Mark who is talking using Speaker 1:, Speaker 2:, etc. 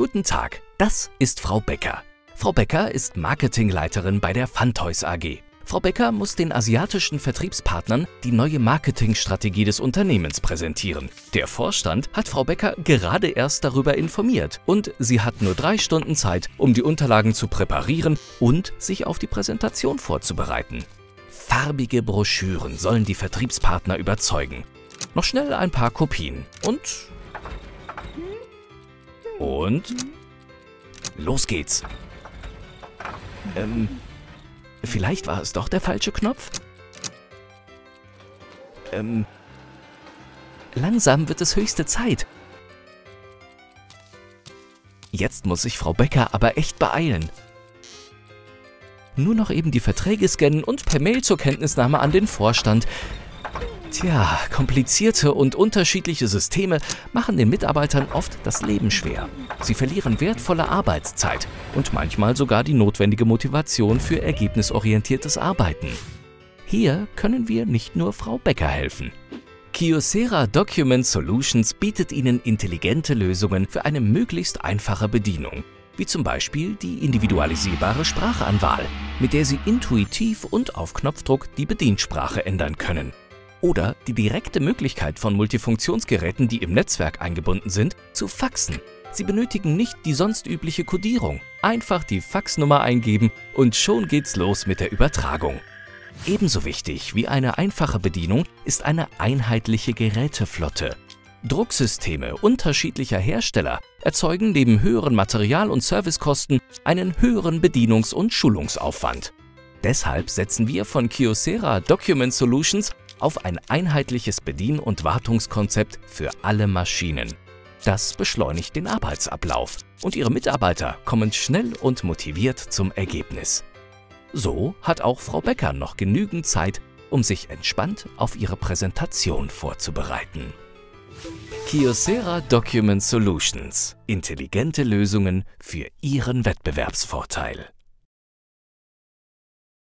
Speaker 1: Guten Tag, das ist Frau Becker. Frau Becker ist Marketingleiterin bei der Funtoys AG. Frau Becker muss den asiatischen Vertriebspartnern die neue Marketingstrategie des Unternehmens präsentieren. Der Vorstand hat Frau Becker gerade erst darüber informiert und sie hat nur drei Stunden Zeit, um die Unterlagen zu präparieren und sich auf die Präsentation vorzubereiten. Farbige Broschüren sollen die Vertriebspartner überzeugen. Noch schnell ein paar Kopien und... Und... Los geht's. Ähm, vielleicht war es doch der falsche Knopf? Ähm, langsam wird es höchste Zeit. Jetzt muss sich Frau Becker aber echt beeilen. Nur noch eben die Verträge scannen und per Mail zur Kenntnisnahme an den Vorstand. Tja, komplizierte und unterschiedliche Systeme machen den Mitarbeitern oft das Leben schwer. Sie verlieren wertvolle Arbeitszeit und manchmal sogar die notwendige Motivation für ergebnisorientiertes Arbeiten. Hier können wir nicht nur Frau Becker helfen. Kyocera Document Solutions bietet Ihnen intelligente Lösungen für eine möglichst einfache Bedienung, wie zum Beispiel die individualisierbare Sprachanwahl, mit der Sie intuitiv und auf Knopfdruck die Bediensprache ändern können. Oder die direkte Möglichkeit von Multifunktionsgeräten, die im Netzwerk eingebunden sind, zu faxen. Sie benötigen nicht die sonst übliche Codierung. Einfach die Faxnummer eingeben und schon geht's los mit der Übertragung. Ebenso wichtig wie eine einfache Bedienung ist eine einheitliche Geräteflotte. Drucksysteme unterschiedlicher Hersteller erzeugen neben höheren Material- und Servicekosten einen höheren Bedienungs- und Schulungsaufwand. Deshalb setzen wir von Kyocera Document Solutions auf ein einheitliches Bedien- und Wartungskonzept für alle Maschinen. Das beschleunigt den Arbeitsablauf und Ihre Mitarbeiter kommen schnell und motiviert zum Ergebnis. So hat auch Frau Becker noch genügend Zeit, um sich entspannt auf ihre Präsentation vorzubereiten. Kyocera Document Solutions – intelligente Lösungen für Ihren Wettbewerbsvorteil.